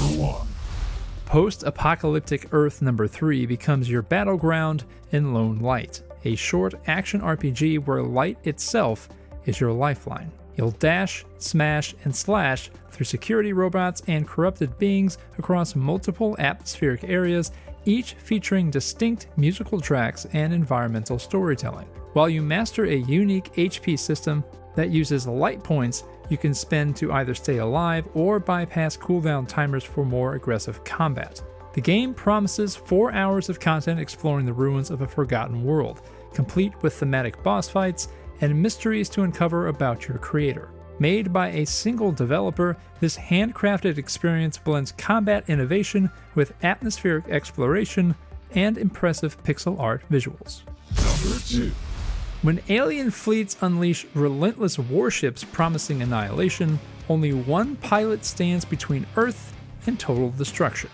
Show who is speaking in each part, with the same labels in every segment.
Speaker 1: Chapter 1
Speaker 2: Post apocalyptic Earth number 3 becomes your battleground in Lone Light, a short action RPG where light itself is your lifeline. You'll dash, smash, and slash through security robots and corrupted beings across multiple atmospheric areas, each featuring distinct musical tracks and environmental storytelling. While you master a unique HP system that uses light points you can spend to either stay alive or bypass cooldown timers for more aggressive combat. The game promises 4 hours of content exploring the ruins of a forgotten world, complete with thematic boss fights and mysteries to uncover about your creator. Made by a single developer, this handcrafted experience blends combat innovation with atmospheric exploration and impressive pixel art visuals.
Speaker 1: Number 2
Speaker 2: When alien fleets unleash relentless warships promising annihilation, only one pilot stands between Earth and total destruction.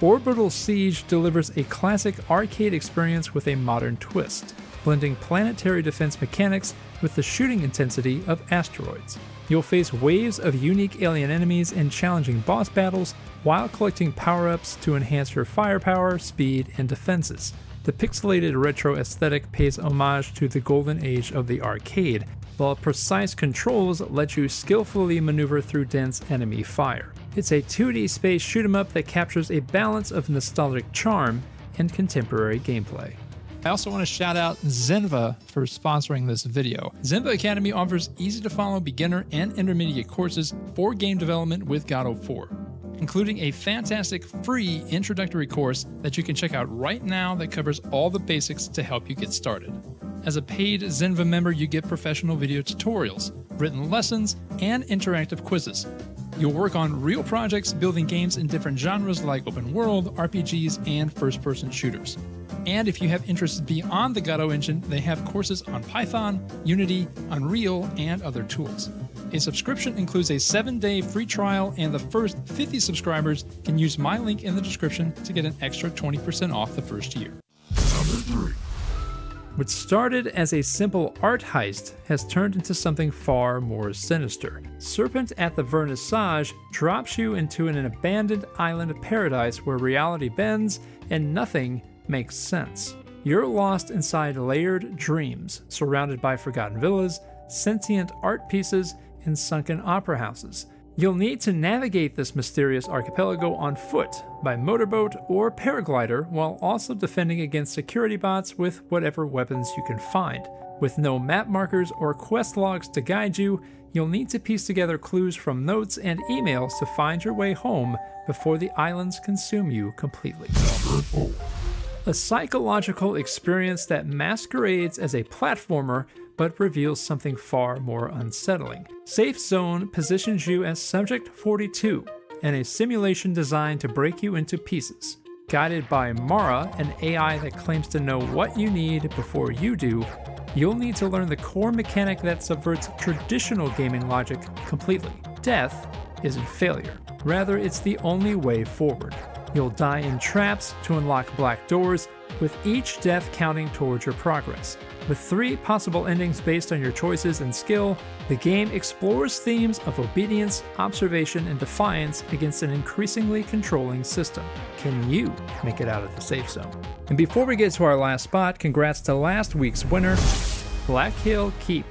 Speaker 2: Orbital Siege delivers a classic arcade experience with a modern twist, blending planetary defense mechanics with the shooting intensity of asteroids. You'll face waves of unique alien enemies and challenging boss battles while collecting power ups to enhance your firepower, speed, and defenses. The pixelated retro aesthetic pays homage to the golden age of the arcade, while precise controls let you skillfully maneuver through dense enemy fire. It's a 2D space shoot 'em up that captures a balance of nostalgic charm and contemporary gameplay. I also want to shout out Zenva for sponsoring this video. Zenva Academy offers easy to follow beginner and intermediate courses for game development with Godot 4, including a fantastic free introductory course that you can check out right now that covers all the basics to help you get started. As a paid Zenva member, you get professional video tutorials, written lessons, and interactive quizzes. You'll work on real projects building games in different genres like open world, RPGs, and first person shooters. And if you have interests beyond the Godot engine, they have courses on Python, Unity, Unreal, and other tools. A subscription includes a 7 day free trial, and the first 50 subscribers can use my link in the description to get an extra 20% off the first year.
Speaker 1: Number 3
Speaker 2: What started as a simple art heist has turned into something far more sinister. Serpent at the Vernissage drops you into an abandoned island of paradise where reality bends and nothing makes sense. You're lost inside layered dreams, surrounded by forgotten villas, sentient art pieces, and sunken opera houses. You'll need to navigate this mysterious archipelago on foot, by motorboat or paraglider, while also defending against security bots with whatever weapons you can find. With no map markers or quest logs to guide you, you'll need to piece together clues from notes and emails to find your way home before the islands consume you completely. A psychological experience that masquerades as a platformer but reveals something far more unsettling. Safe Zone positions you as Subject 42 in a simulation designed to break you into pieces. Guided by Mara, an AI that claims to know what you need before you do, you'll need to learn the core mechanic that subverts traditional gaming logic completely. Death isn't failure, rather, it's the only way forward. You'll die in traps to unlock black doors, with each death counting towards your progress. With three possible endings based on your choices and skill, the game explores themes of obedience, observation, and defiance against an increasingly controlling system. Can you make it out of the safe zone? And before we get to our last spot, congrats to last week's winner, Black Hill Keep.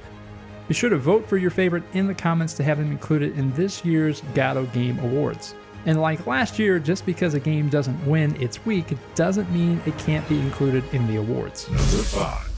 Speaker 2: Be sure to vote for your favorite in the comments to have them included in this year's Godot Game Awards. And like last year, just because a game doesn't win its week, doesn't mean it can't be included in the awards.
Speaker 1: Number 5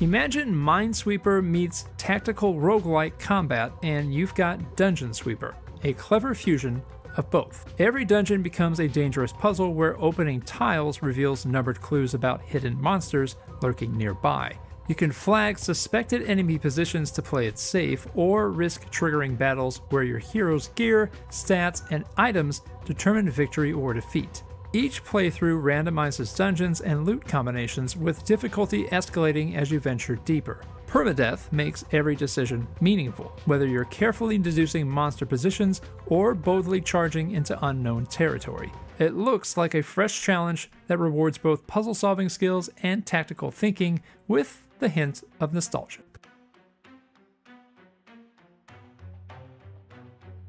Speaker 2: Imagine Minesweeper meets tactical roguelike combat, and you've got Dungeon Sweeper, a clever fusion of both. Every dungeon becomes a dangerous puzzle where opening tiles reveals numbered clues about hidden monsters lurking nearby. You can flag suspected enemy positions to play it safe, or risk triggering battles where your hero's gear, stats, and items determine victory or defeat. Each playthrough randomizes dungeons and loot combinations, with difficulty escalating as you venture deeper. Permadeath makes every decision meaningful, whether you're carefully deducing monster positions or boldly charging into unknown territory. It looks like a fresh challenge that rewards both puzzle solving skills and tactical thinking with the hint of nostalgia.